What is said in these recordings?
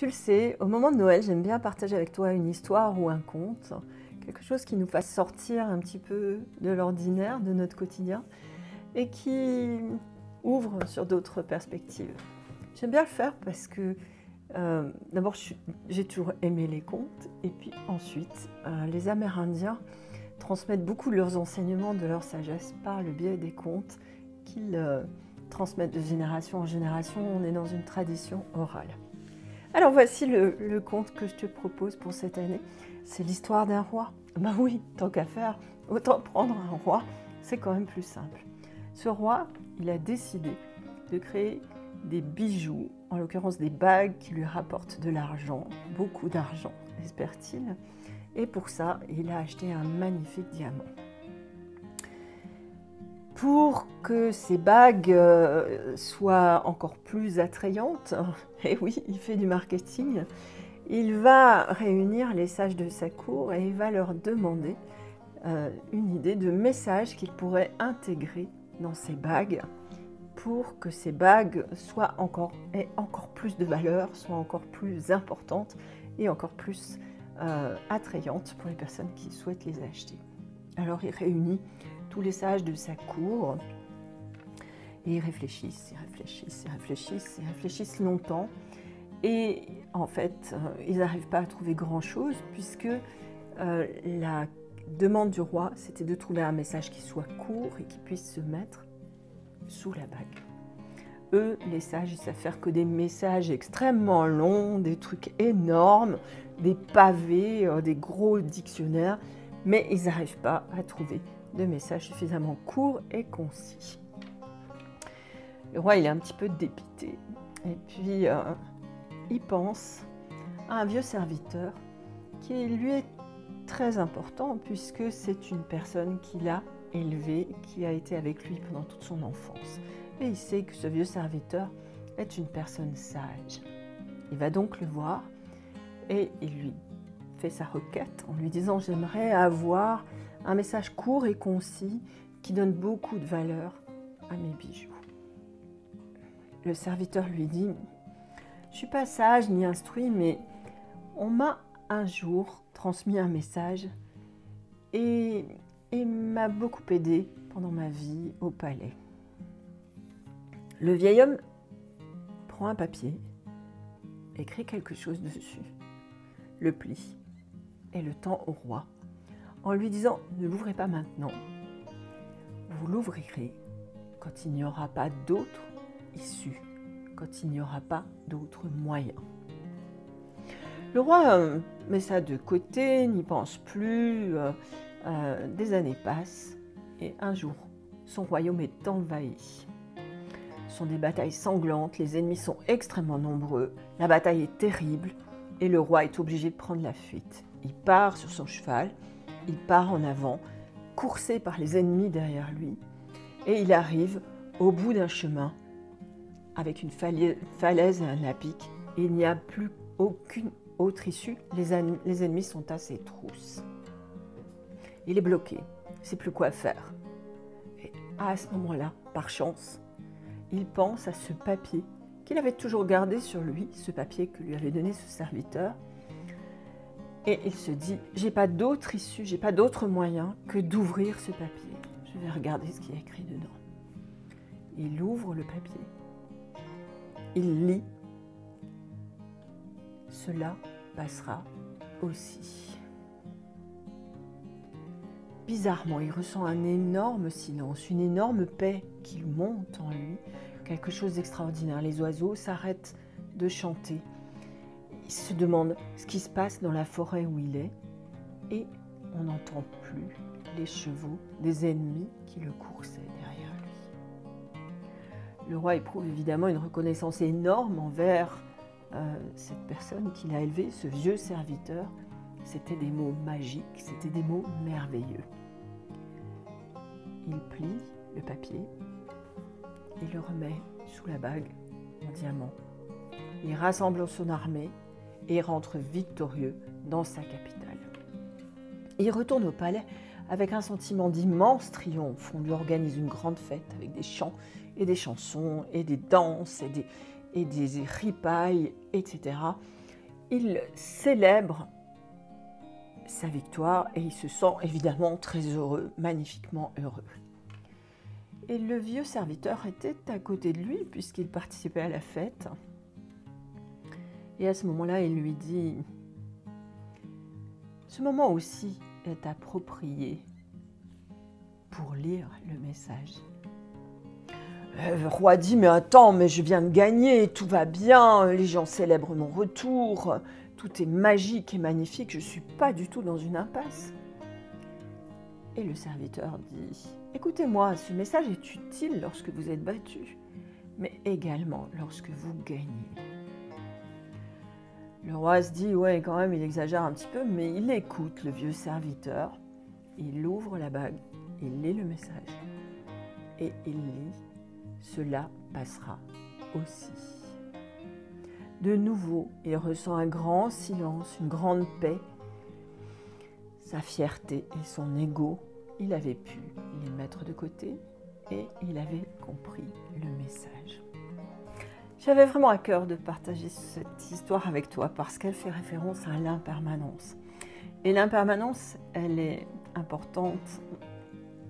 Tu le sais, au moment de Noël, j'aime bien partager avec toi une histoire ou un conte, quelque chose qui nous fasse sortir un petit peu de l'ordinaire, de notre quotidien, et qui ouvre sur d'autres perspectives. J'aime bien le faire parce que euh, d'abord, j'ai toujours aimé les contes, et puis ensuite, euh, les Amérindiens transmettent beaucoup de leurs enseignements, de leur sagesse par le biais des contes qu'ils euh, transmettent de génération en génération. On est dans une tradition orale. Alors voici le, conte que je te propose pour cette année. C'est l'histoire d'un roi. Ben oui, tant qu'à faire, autant prendre un roi, c'est quand même plus simple. Ce roi, il a décidé de créer des bijoux, en l'occurrence des bagues qui lui rapportent de l'argent, beaucoup d'argent, espère-t-il. Et pour ça, il a acheté un magnifique diamant. Pour que ces bagues euh, soient encore plus attrayantes, et oui, il fait du marketing, il va réunir les sages de sa cour et il va leur demander euh, une idée de message qu'il pourrait intégrer dans ces bagues pour que ces bagues soient encore, aient encore plus de valeur, soient encore plus importantes et encore plus euh, attrayantes pour les personnes qui souhaitent les acheter. Alors il réunit tous les sages de sa cour et ils réfléchissent, ils réfléchissent, ils réfléchissent, réfléchissent longtemps. Et en fait, euh, ils n'arrivent pas à trouver grand-chose puisque euh, la demande du roi, c'était de trouver un message qui soit court et qui puisse se mettre sous la bague. Eux, les sages, ils savent faire que des messages extrêmement longs, des trucs énormes, des pavés, euh, des gros dictionnaires, mais ils n'arrivent pas à trouver de messages suffisamment courts et concis. Le roi, est un petit peu dépité. Et puis, euh, il pense à un vieux serviteur qui lui est très important puisque c'est une personne qu'il a élevé, qui a été avec lui pendant toute son enfance. Et il sait que ce vieux serviteur est une personne sage. Il va donc le voir et il lui fait sa requête en lui disant j'aimerais avoir un message court et concis qui donne beaucoup de valeur à mes bijoux. Le serviteur lui dit Je suis pas sage ni instruit, mais on m'a un jour transmis un message et et m'a beaucoup aidé pendant ma vie au palais. Le vieil homme prend un papier, écrit quelque chose dessus, le plie et le tend au roi en lui disant Ne l'ouvrez pas maintenant, vous l'ouvrirez quand il n'y aura pas d'autre issue, quand il n'y aura pas d'autre moyen. Le roi euh, met ça de côté, n'y pense plus. Euh, euh, des années passent et un jour, son royaume est envahi. Ce sont des batailles sanglantes, les ennemis sont extrêmement nombreux, la bataille est terrible et le roi est obligé de prendre la fuite. Il part sur son cheval, il part en avant, coursé par les ennemis derrière lui, et il arrive au bout d'un chemin avec une falaise et un apic. il n'y a plus aucune autre issue, les, ennemis sont à ses trousses. Il est bloqué, il ne sait plus quoi faire. Et à ce moment-là, par chance, il pense à ce papier qu'il avait toujours gardé sur lui, ce papier que lui avait donné ce serviteur. Il se dit, j'ai pas d'autre issue, j'ai pas d'autre moyen que d'ouvrir ce papier. Je vais regarder ce qui est écrit dedans. Il ouvre le papier. Il lit. Cela passera aussi bizarrement, il ressent un énorme silence, une énorme paix qui monte en lui, quelque chose d'extraordinaire. Les oiseaux s'arrêtent de chanter. Il se demande ce qui se passe dans la forêt où il est et on n'entend plus les chevaux des ennemis qui le coursaient derrière lui. Le roi éprouve évidemment une reconnaissance énorme envers euh, cette personne qu'il a élevée, ce vieux serviteur. C'était des mots magiques, c'était des mots merveilleux. Il plie le papier et le remet sous la bague en diamant. Il rassemble son armée et rentre victorieux dans sa capitale. Il retourne au palais avec un sentiment d'immense triomphe. On lui organise une grande fête avec des chants et des chansons et des danses et des, et des ripailles, etc. il célèbre sa victoire et il se sent évidemment très heureux, magnifiquement heureux. Et le vieux serviteur était à côté de lui puisqu'il participait à la fête. Et à ce moment-là, il lui dit, ce moment aussi est approprié pour lire le message. Le roi dit, mais attends, mais je viens de gagner, tout va bien, les gens célèbrent mon retour, tout est magique et magnifique, je ne suis pas du tout dans une impasse. Et le serviteur dit, écoutez-moi, ce message est utile lorsque vous êtes battu, mais également lorsque vous gagnez. Le roi se dit, ouais, quand même, il exagère un petit peu, mais il écoute le vieux serviteur, il ouvre la bague, il lit le message, et il lit, cela passera aussi. De nouveau, il ressent un grand silence, une grande paix. Sa fierté et son ego, il avait pu les mettre de côté et il avait compris le message. J'avais vraiment à cœur de partager cette histoire avec toi parce qu'elle fait référence à l'impermanence. Et l'impermanence, elle est importante,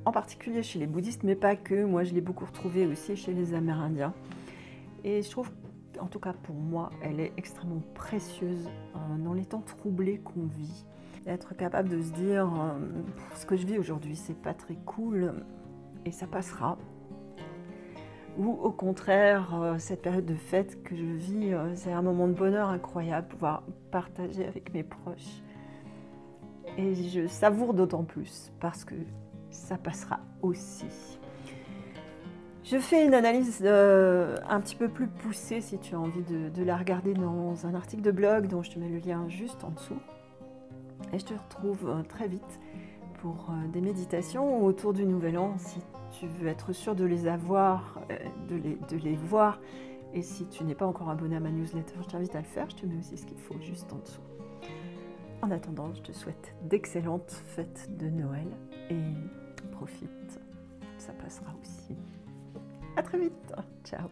en particulier chez les bouddhistes, mais pas que. Moi, je l'ai beaucoup retrouvée aussi chez les Amérindiens. Et je trouve, en tout cas pour moi, elle est extrêmement précieuse euh, dans les temps troublés qu'on vit. Être capable de se dire, euh, ce que je vis aujourd'hui, c'est pas très cool et ça passera ou au contraire, euh, cette période de fête que je vis, euh, c'est un moment de bonheur incroyable, pouvoir partager avec mes proches. Et je savoure d'autant plus parce que ça passera aussi. Je fais une analyse euh, un petit peu plus poussée si tu as envie de, la regarder dans un article de blog dont je te mets le lien juste en dessous. Et je te retrouve très vite pour des méditations autour du Nouvel An si tu veux être sûr de les avoir, euh, de les, de les voir, et si tu n'es pas encore abonné à ma newsletter, je t'invite à le faire. Je te mets aussi ce qu'il faut juste en dessous. En attendant, je te souhaite d'excellentes fêtes de Noël et profite, ça passera aussi. À très vite. Ciao.